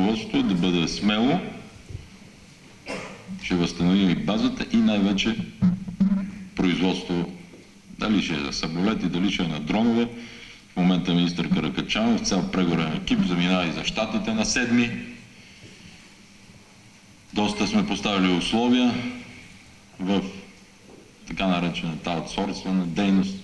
ръководството е да бъде смело, ще възстановим и базата и най-вече производство, дали ще е за самолети, дали ще е на дронове. В момента министър Каракачанов, цял преговорен екип, заминава и за щатите на седми. Доста сме поставили условия в така наречената аутсорсвана дейност